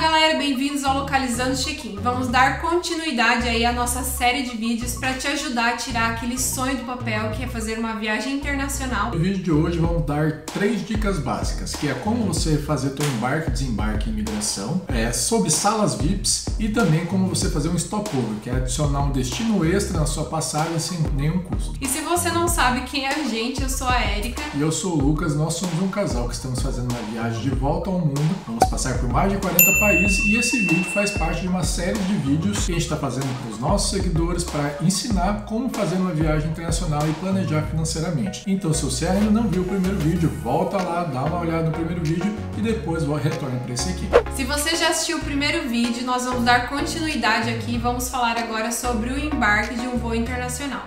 galera, bem-vindos ao Localizando Check-in. Vamos dar continuidade aí à nossa série de vídeos para te ajudar a tirar aquele sonho do papel que é fazer uma viagem internacional. No vídeo de hoje vamos dar três dicas básicas, que é como você fazer seu embarque e desembarque em imigração, é, sobre salas VIPs e também como você fazer um stopover, que é adicionar um destino extra na sua passagem sem nenhum custo. E se você não sabe quem é a gente, eu sou a Érica. E eu sou o Lucas, nós somos um casal que estamos fazendo uma viagem de volta ao mundo. Vamos passar por mais de 40 países e esse vídeo faz parte de uma série de vídeos que a gente está fazendo para os nossos seguidores para ensinar como fazer uma viagem internacional e planejar financeiramente. Então, se você ainda não viu o primeiro vídeo, volta lá, dá uma olhada no primeiro vídeo e depois retorne para esse aqui. Se você já assistiu o primeiro vídeo, nós vamos dar continuidade aqui e vamos falar agora sobre o embarque de um voo internacional.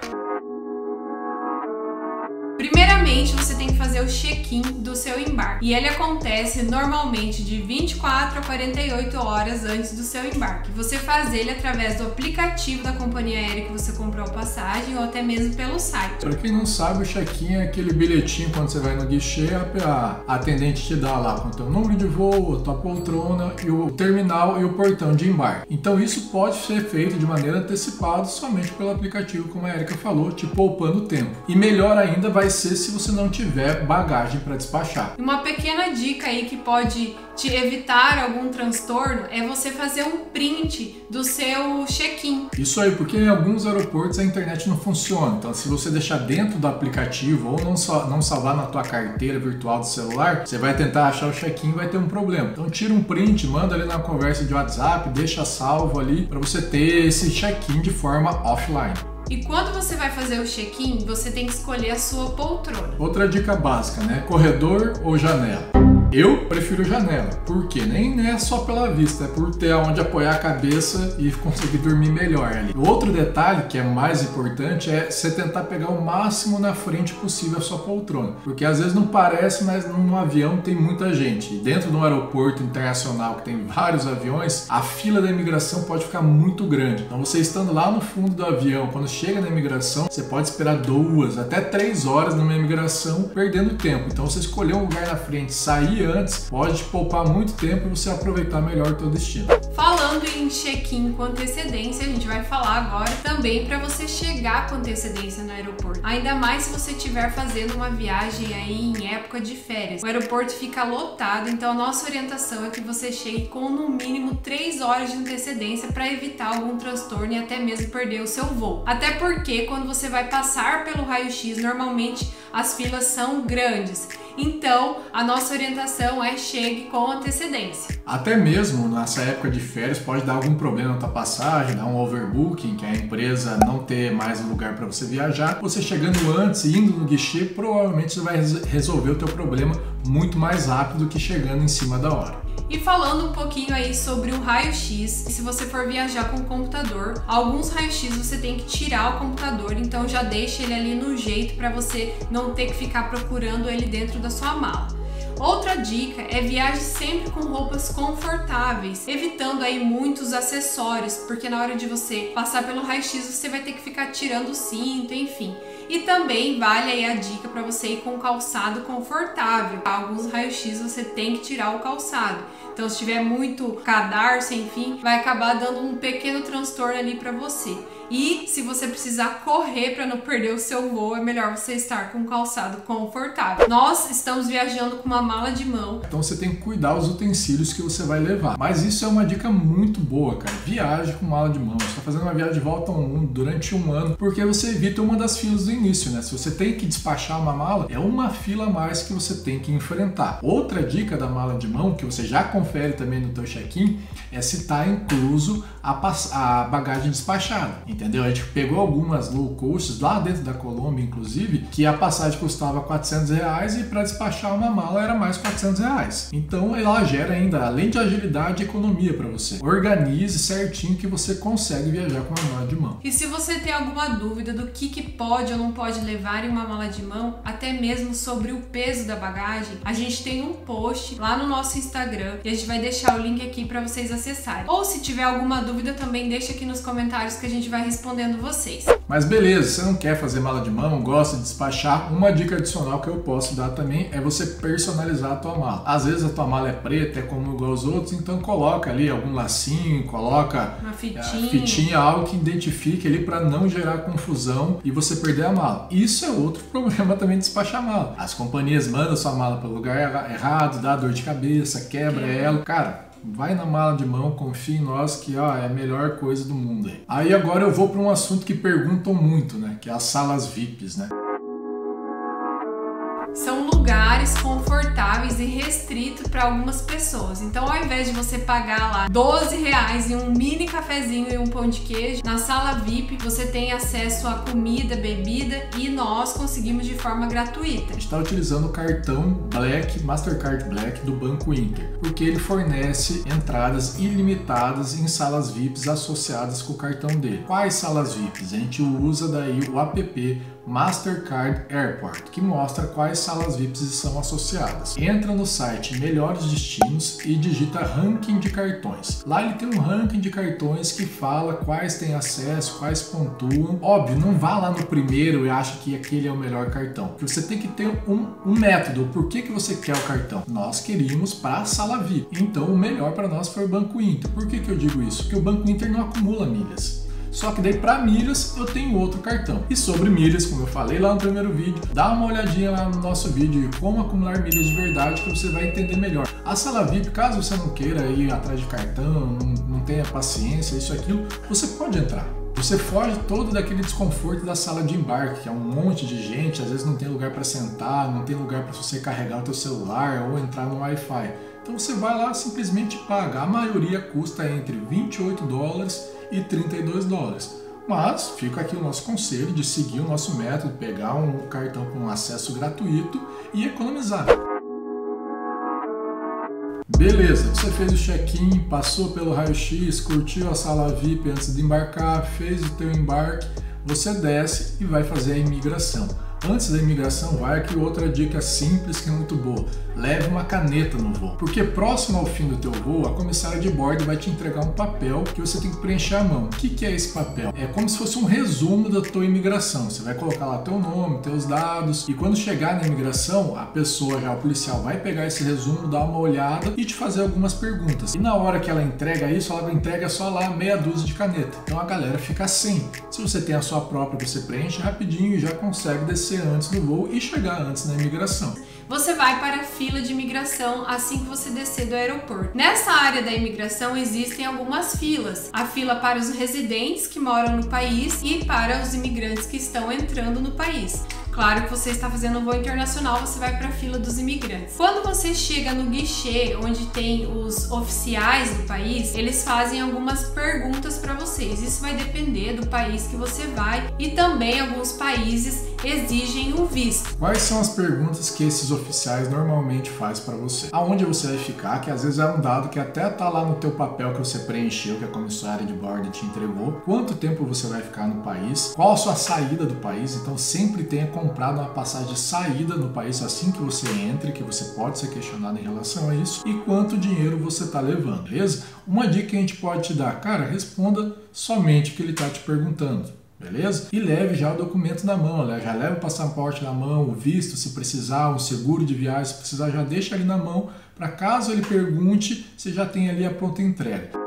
Primeiramente, você tem que fazer o check-in do seu embarque. E ele acontece normalmente de 24 a 48 horas antes do seu embarque. Você faz ele através do aplicativo da companhia aérea que você comprou a passagem ou até mesmo pelo site. Para quem não sabe, o check-in é aquele bilhetinho quando você vai no guichê, a atendente te dá lá com o teu número de voo, a tua poltrona e o terminal e o portão de embarque. Então isso pode ser feito de maneira antecipada somente pelo aplicativo, como a Erika falou, te poupando tempo. E melhor ainda vai ser se você não tiver bagagem para despachar. Uma pequena dica aí que pode te evitar algum transtorno é você fazer um print do seu check-in. Isso aí, porque em alguns aeroportos a internet não funciona. Então, se você deixar dentro do aplicativo ou não, não salvar na tua carteira virtual do celular, você vai tentar achar o check-in e vai ter um problema. Então, tira um print, manda ali na conversa de WhatsApp, deixa salvo ali para você ter esse check-in de forma offline. E quando você vai fazer o check-in, você tem que escolher a sua poltrona. Outra dica básica, né? Corredor ou janela? Eu prefiro janela, porque nem é só pela vista, é por ter onde apoiar a cabeça e conseguir dormir melhor ali. Outro detalhe que é mais importante é você tentar pegar o máximo na frente possível a sua poltrona, porque às vezes não parece, mas num avião tem muita gente. E dentro de um aeroporto internacional que tem vários aviões, a fila da imigração pode ficar muito grande. Então você estando lá no fundo do avião, quando chega na imigração, você pode esperar duas, até três horas numa imigração, perdendo tempo. Então você escolher um lugar na frente, sair antes pode te poupar muito tempo e você aproveitar melhor o teu destino. Falando em check-in com antecedência, a gente vai falar agora também para você chegar com antecedência no aeroporto. Ainda mais se você estiver fazendo uma viagem aí em época de férias. O aeroporto fica lotado, então a nossa orientação é que você chegue com no mínimo 3 horas de antecedência para evitar algum transtorno e até mesmo perder o seu voo. Até porque quando você vai passar pelo raio-x, normalmente as filas são grandes. Então, a nossa orientação é chegue com antecedência. Até mesmo nessa época de férias pode dar algum problema na tua passagem, dar um overbooking, que a empresa não ter mais um lugar para você viajar. Você chegando antes indo no guichê, provavelmente você vai resolver o teu problema muito mais rápido que chegando em cima da hora. E falando um pouquinho aí sobre o raio-x, se você for viajar com o computador, alguns raios-x você tem que tirar o computador, então já deixa ele ali no jeito para você não ter que ficar procurando ele dentro da sua mala. Outra dica é viaje sempre com roupas confortáveis, evitando aí muitos acessórios, porque na hora de você passar pelo raio-x você vai ter que ficar tirando o cinto, enfim. E também vale aí a dica para você ir com calçado confortável. Alguns raios-x você tem que tirar o calçado. Então, se tiver muito cadarço, enfim, vai acabar dando um pequeno transtorno ali para você. E se você precisar correr para não perder o seu voo, é melhor você estar com um calçado confortável. Nós estamos viajando com uma mala de mão. Então você tem que cuidar os utensílios que você vai levar. Mas isso é uma dica muito boa, cara. Viaje com mala de mão. Você está fazendo uma viagem de volta ao mundo durante um ano, porque você evita uma das filas do início, né? Se você tem que despachar uma mala, é uma fila a mais que você tem que enfrentar. Outra dica da mala de mão, que você já confere também no teu check-in, é se está incluso a, a bagagem despachada. Entendeu? A gente pegou algumas low costs lá dentro da Colômbia, inclusive, que a passagem custava 400 reais e para despachar uma mala era mais 400 reais. Então ela gera ainda, além de agilidade, economia para você. Organize certinho que você consegue viajar com uma mala de mão. E se você tem alguma dúvida do que, que pode ou não pode levar em uma mala de mão, até mesmo sobre o peso da bagagem, a gente tem um post lá no nosso Instagram e a a gente vai deixar o link aqui para vocês acessarem. Ou se tiver alguma dúvida também deixa aqui nos comentários que a gente vai respondendo vocês. Mas beleza, você não quer fazer mala de mão, gosta de despachar, uma dica adicional que eu posso dar também é você personalizar a tua mala. Às vezes a tua mala é preta, é como igual aos outros, então coloca ali algum lacinho, coloca uma fitinha, fitinha algo que identifique ali para não gerar confusão e você perder a mala. Isso é outro problema também de despachar a mala. As companhias mandam sua mala para o lugar errado, dá dor de cabeça, quebra ela. Cara, vai na mala de mão, confia em nós que ó, é a melhor coisa do mundo. Aí, aí agora eu vou para um assunto que perguntam muito, né? Que é as salas VIPs, né? São lugares confortáveis e restritos para algumas pessoas. Então, ao invés de você pagar lá 12 reais em um mini cafezinho e um pão de queijo, na sala VIP você tem acesso a comida, bebida e nós conseguimos de forma gratuita. A gente está utilizando o cartão Black, Mastercard Black do Banco Inter, porque ele fornece entradas ilimitadas em salas VIPs associadas com o cartão dele. Quais salas VIPs? A gente usa daí o app Mastercard Airport, que mostra quais salas VIPs são associadas. Entra no site Melhores Destinos e digita ranking de cartões. Lá ele tem um ranking de cartões que fala quais têm acesso, quais pontuam. Óbvio, não vá lá no primeiro e acha que aquele é o melhor cartão. Porque você tem que ter um, um método. Por que, que você quer o cartão? Nós queríamos para a sala VIP. Então o melhor para nós foi o Banco Inter. Por que, que eu digo isso? Porque o Banco Inter não acumula milhas. Só que daí para milhas eu tenho outro cartão. E sobre milhas, como eu falei lá no primeiro vídeo, dá uma olhadinha lá no nosso vídeo de como acumular milhas de verdade que você vai entender melhor. A sala VIP, caso você não queira ir atrás de cartão, não, tenha paciência, isso aquilo, você pode entrar. Você foge todo daquele desconforto da sala de embarque, que é um monte de gente, às vezes não tem lugar para sentar, não tem lugar para você carregar o seu celular ou entrar no Wi-Fi. Então você vai lá simplesmente paga. A maioria custa entre 28 dólares e 32 dólares. Mas fica aqui o nosso conselho de seguir o nosso método, pegar um cartão com acesso gratuito e economizar. Beleza, você fez o check-in, passou pelo raio-x, curtiu a sala VIP antes de embarcar, fez o teu embarque, você desce e vai fazer a imigração. Antes da imigração, vai aqui outra dica simples que é muito boa. Leve uma caneta no voo, porque próximo ao fim do teu voo, a comissária de bordo vai te entregar um papel que você tem que preencher à mão. O que, que é esse papel? É como se fosse um resumo da tua imigração. Você vai colocar lá teu nome, teus dados, e quando chegar na imigração, a pessoa, já o policial, vai pegar esse resumo, dar uma olhada e te fazer algumas perguntas. E na hora que ela entrega isso, ela entrega só lá meia dúzia de caneta. Então a galera fica sem. Se você tem a sua própria, você preenche rapidinho e já consegue descer antes do voo e chegar antes na imigração. Você vai para a fila de imigração assim que você descer do aeroporto. Nessa área da imigração existem algumas filas: a fila para os residentes que moram no país e para os imigrantes que estão entrando no país. Claro que você está fazendo um voo internacional, você vai para a fila dos imigrantes. Quando você chega no guichê, onde tem os oficiais do país, eles fazem algumas perguntas para vocês. Isso vai depender do país que você vai e também alguns países exigem o visto. Quais são as perguntas que esses oficiais normalmente fazem para você? Aonde você vai ficar, que às vezes é um dado que até tá lá no teu papel que você preencheu, que a comissária de bordo te entregou. Quanto tempo você vai ficar no país? Qual a sua saída do país? Então sempre tenha comprado uma passagem de saída no país assim que você entre, que você pode ser questionado em relação a isso, e quanto dinheiro você está levando, beleza? Uma dica que a gente pode te dar, cara, responda somente o que ele está te perguntando beleza? E leve já o documento na mão, né? já leve o passaporte na mão, o visto se precisar, um seguro de viagem se precisar, já deixa ali na mão, para caso ele pergunte, você já tem ali a pronta entrega.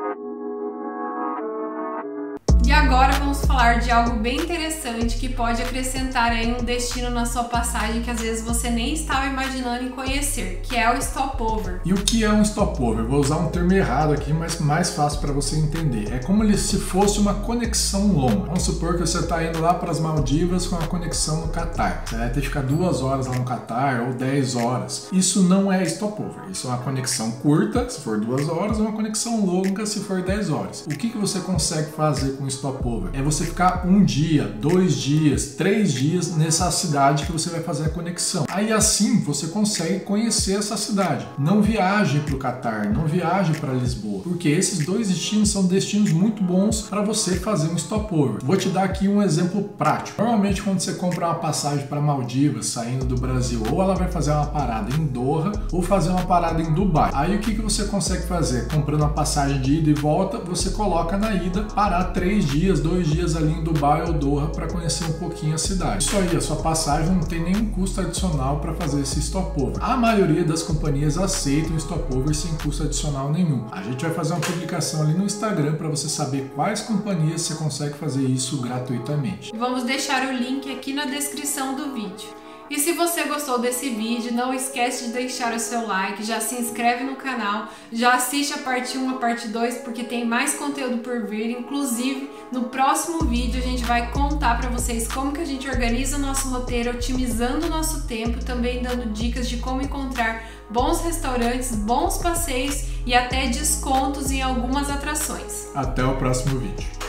Falar de algo bem interessante que pode acrescentar aí um destino na sua passagem que às vezes você nem estava imaginando em conhecer, que é o stopover. E o que é um stopover? Vou usar um termo errado aqui, mas mais fácil para você entender. É como se fosse uma conexão longa. Vamos supor que você está indo lá para as Maldivas com a conexão no Catar. Você vai ter que ficar duas horas lá no Catar ou dez horas. Isso não é stopover. Isso é uma conexão curta, se for duas horas, ou uma conexão longa, se for dez horas. O que, que você consegue fazer com stopover? É você ficar um dia, dois dias, três dias nessa cidade que você vai fazer a conexão. Aí assim você consegue conhecer essa cidade. Não viaje para o Catar, não viaje para Lisboa, porque esses dois destinos são destinos muito bons para você fazer um stopover. Vou te dar aqui um exemplo prático. Normalmente quando você compra uma passagem para Maldivas saindo do Brasil, ou ela vai fazer uma parada em Doha ou fazer uma parada em Dubai. Aí o que, que você consegue fazer? Comprando uma passagem de ida e volta, você coloca na ida, parar três dias, dois ali em Dubai ou Doha para conhecer um pouquinho a cidade. Isso aí, a sua passagem não tem nenhum custo adicional para fazer esse stopover. A maioria das companhias aceitam stopover sem custo adicional nenhum. A gente vai fazer uma publicação ali no Instagram para você saber quais companhias você consegue fazer isso gratuitamente. Vamos deixar o link aqui na descrição do vídeo. E se você gostou desse vídeo, não esquece de deixar o seu like, já se inscreve no canal, já assiste a parte 1, a parte 2, porque tem mais conteúdo por vir. Inclusive, no próximo vídeo a gente vai contar para vocês como que a gente organiza o nosso roteiro, otimizando o nosso tempo, também dando dicas de como encontrar bons restaurantes, bons passeios e até descontos em algumas atrações. Até o próximo vídeo.